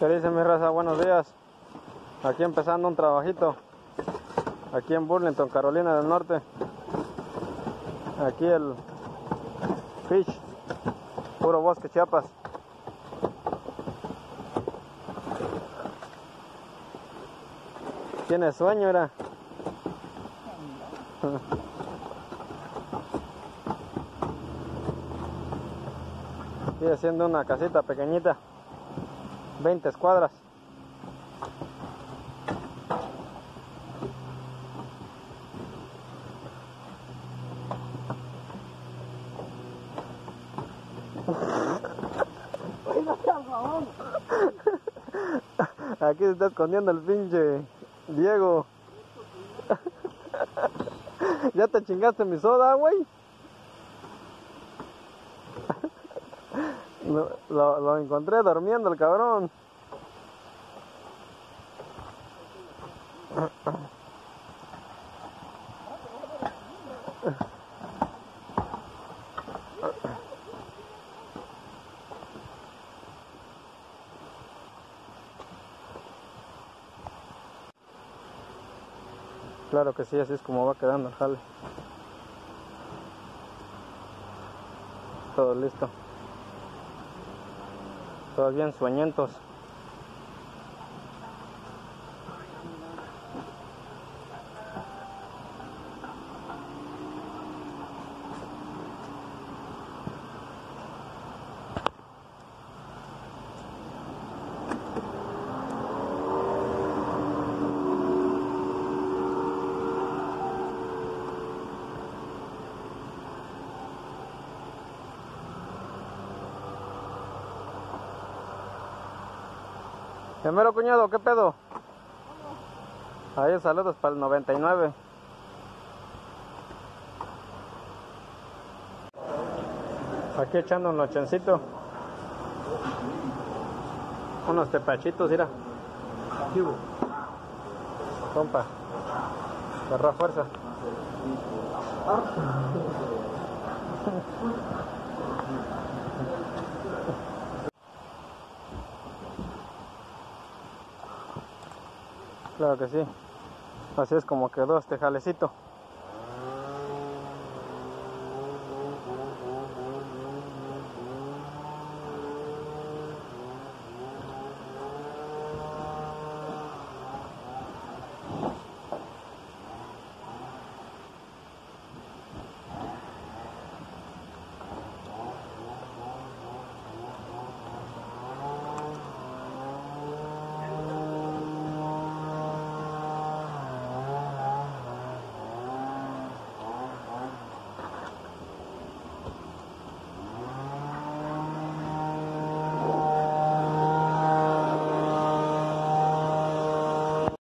¿Qué dice mi raza? Buenos días. Aquí empezando un trabajito. Aquí en Burlington, Carolina del Norte. Aquí el Fish. Puro bosque Chiapas. Tiene sueño, era. Aquí haciendo una casita pequeñita. 20 escuadras. Aquí se está escondiendo el pinche Diego. ya te chingaste mi soda, güey. Lo, lo, encontré durmiendo el cabrón. Claro que sí, así es como va quedando el jale. Todo listo. Todos bien Primero cuñado, ¿qué pedo? Ahí saludos para el 99. Aquí echando un lochencito. Unos tepachitos, mira. Compa. Agarra fuerza. Claro que sí. Así es como quedó este jalecito.